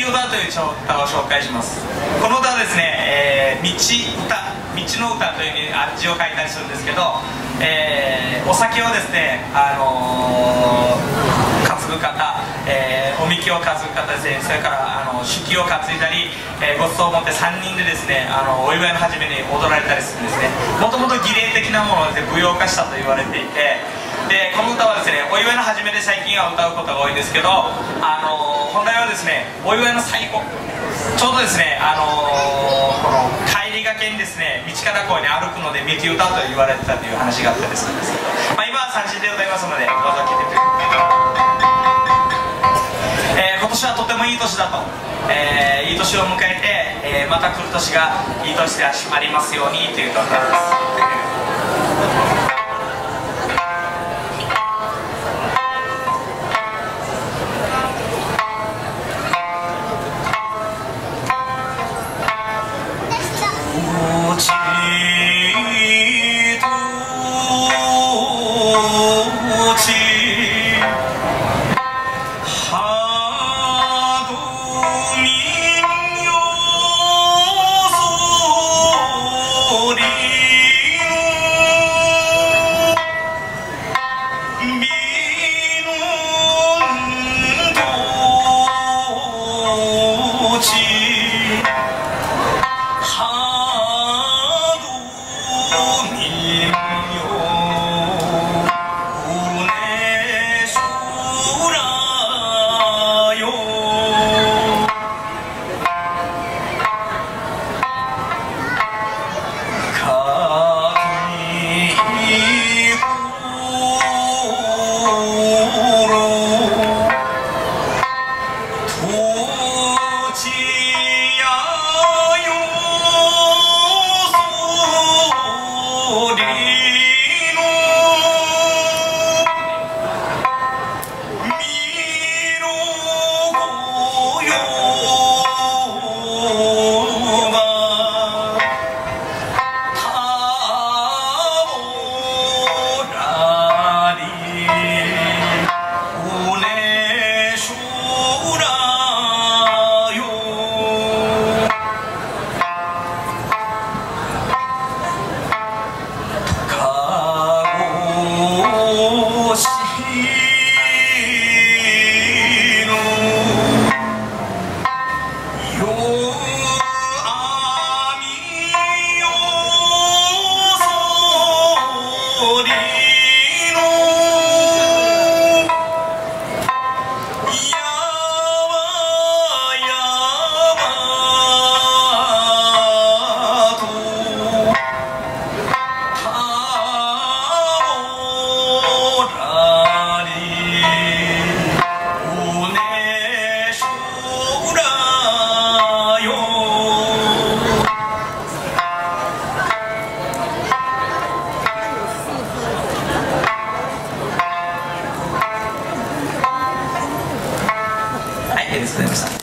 き歌という歌を紹介します。この歌はですね、えー、道歌道の歌というふうに字を書いたりするんですけど、えー、お酒をですね、あのー、ぐ方、えー、おみきを担ぐ方ですね。それからあの手記を担いだり、えー、ごちそうを持って3人でですねあのお祝いの初めに踊られたりするんですね。もともと儀礼的なもので舞踊化したと言われていてでこの歌はですねお祝いの初めで最近は歌うことが多いんですけど、あの本来はですねお祝いの最後ちょうどですね、あのこの帰りがけにですね道からこうに歩くので道歌と言われてたという話があったりするんですけど、まあ、今は三振で歌いますのでどうぞ。年だと、えー、いい年を迎えて、えー、また来る年がいい年でありますようにというところです。ありがとうございました。